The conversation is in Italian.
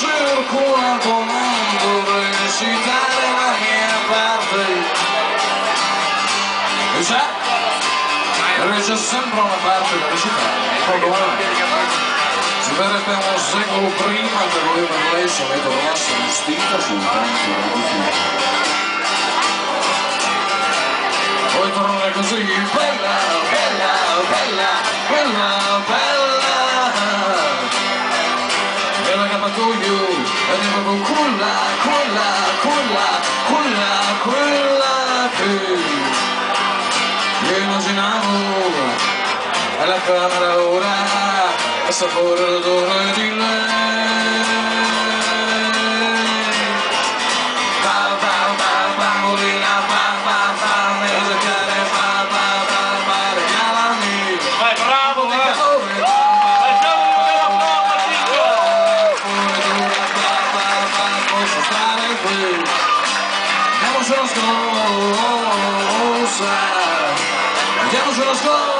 circolando mondo recitare la mia parte. Già c'è sempre una parte da recitare. Ci verrebbe un secolo prima che voleva lei solito rossa vestita soltanto di fiume poi torna così? Bella, bella, bella, bella e l'accappatoio ed è proprio quella, quella, quella, quella, quella che io immaginavo alla camera ora a sapore l'odore di lei silent blues. Devil's Roscoe, side. Devil's Roscoe.